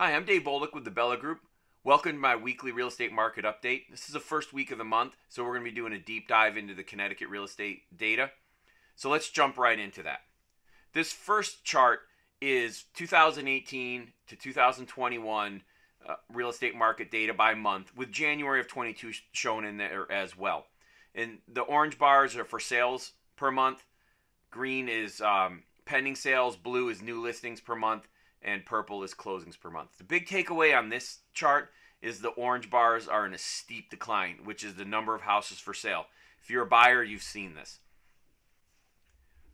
Hi, I'm Dave Bolduc with the Bella Group. Welcome to my weekly real estate market update. This is the first week of the month, so we're going to be doing a deep dive into the Connecticut real estate data. So let's jump right into that. This first chart is 2018 to 2021 uh, real estate market data by month, with January of 22 shown in there as well. And the orange bars are for sales per month, green is um, pending sales, blue is new listings per month, and purple is closings per month. The big takeaway on this chart is the orange bars are in a steep decline, which is the number of houses for sale. If you're a buyer, you've seen this.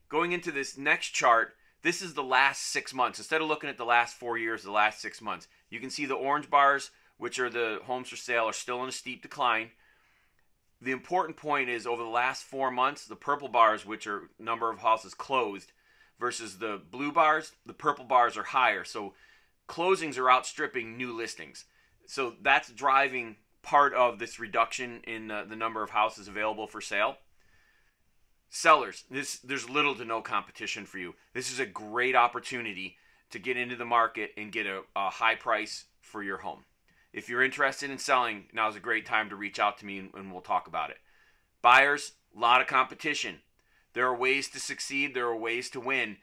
Going into this next chart, this is the last six months. Instead of looking at the last four years, the last six months, you can see the orange bars, which are the homes for sale, are still in a steep decline. The important point is over the last four months, the purple bars, which are number of houses closed, versus the blue bars, the purple bars are higher. So closings are outstripping new listings. So that's driving part of this reduction in uh, the number of houses available for sale. Sellers, this there's little to no competition for you. This is a great opportunity to get into the market and get a, a high price for your home. If you're interested in selling, now is a great time to reach out to me and, and we'll talk about it. Buyers, a lot of competition. There are ways to succeed, there are ways to win,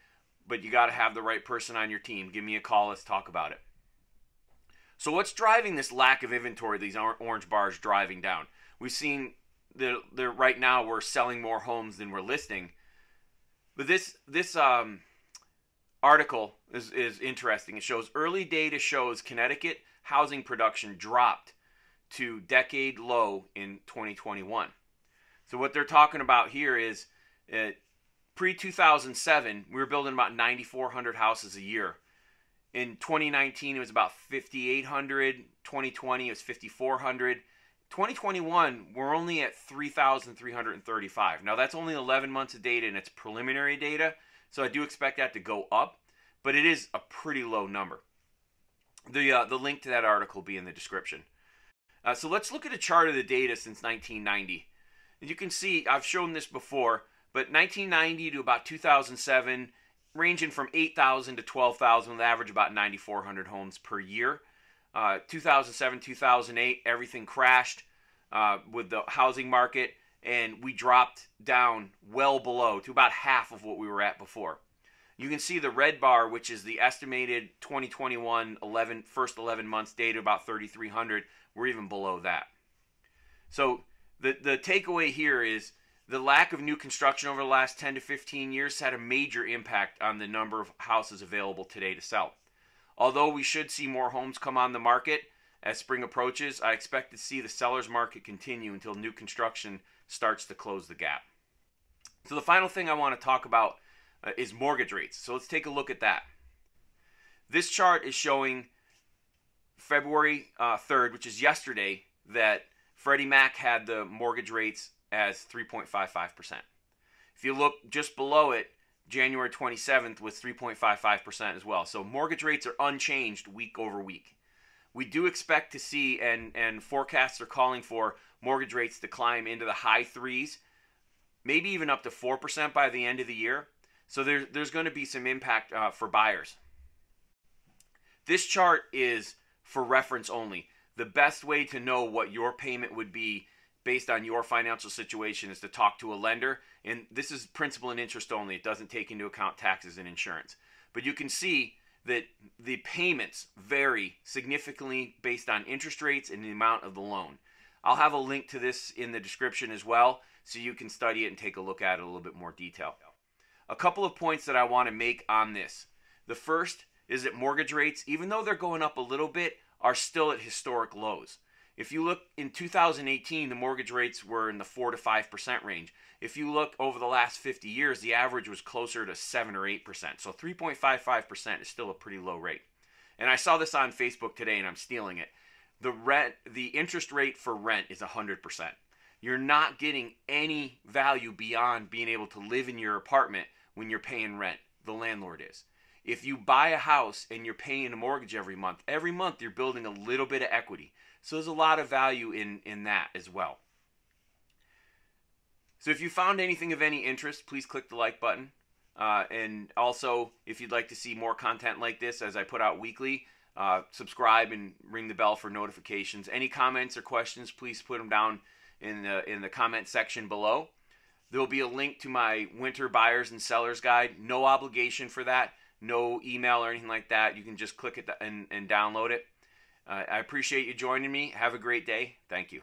but you got to have the right person on your team. Give me a call, let's talk about it. So, what's driving this lack of inventory, these orange bars driving down? We've seen that right now we're selling more homes than we're listing. But this this um, article is, is interesting. It shows early data shows Connecticut housing production dropped to decade low in 2021. So what they're talking about here is pre 2007, we were building about 9,400 houses a year. In 2019, it was about 5,800. 2020, it was 5,400. 2021, we're only at 3,335. Now, that's only 11 months of data and it's preliminary data, so I do expect that to go up, but it is a pretty low number. The, uh, the link to that article will be in the description. Uh, so let's look at a chart of the data since 1990. And you can see, I've shown this before, but 1990 to about 2007, ranging from 8,000 to 12,000, with average about 9,400 homes per year. Uh, 2007, 2008, everything crashed uh, with the housing market, and we dropped down well below to about half of what we were at before. You can see the red bar, which is the estimated 2021 11, first 11 months data, about 3,300. We're even below that. So the the takeaway here is the lack of new construction over the last 10 to 15 years had a major impact on the number of houses available today to sell. Although we should see more homes come on the market as spring approaches, I expect to see the seller's market continue until new construction starts to close the gap. So, the final thing I want to talk about uh, is mortgage rates. So, let's take a look at that. This chart is showing February uh, 3rd, which is yesterday, that Freddie Mac had the mortgage rates as 3.55%. If you look just below it, January 27th was 3.55% as well. So mortgage rates are unchanged week over week. We do expect to see, and, and forecasts are calling for mortgage rates to climb into the high threes, maybe even up to 4% by the end of the year. So there, there's going to be some impact uh, for buyers. This chart is for reference only. The best way to know what your payment would be based on your financial situation is to talk to a lender. And this is principal and interest only. It doesn't take into account taxes and insurance. But you can see that the payments vary significantly based on interest rates and the amount of the loan. I'll have a link to this in the description as well so you can study it and take a look at it a little bit more detail. A couple of points that I want to make on this. The first is that mortgage rates, even though they're going up a little bit, are still at historic lows. If you look in 2018, the mortgage rates were in the 4 to 5% range. If you look over the last 50 years, the average was closer to 7 or 8%. So 3.55% is still a pretty low rate. And I saw this on Facebook today and I'm stealing it. The rent the interest rate for rent is 100%. You're not getting any value beyond being able to live in your apartment when you're paying rent. The landlord is. If you buy a house and you're paying a mortgage every month, every month you're building a little bit of equity. So there's a lot of value in, in that as well. So if you found anything of any interest, please click the like button. Uh, and also, if you'd like to see more content like this as I put out weekly, Uh, subscribe and ring the bell for notifications. Any comments or questions, please put them down in the in the comment section below. There will be a link to my winter buyers and sellers guide. No obligation for that. No email or anything like that. You can just click it and, and download it. Uh, I appreciate you joining me. Have a great day. Thank you.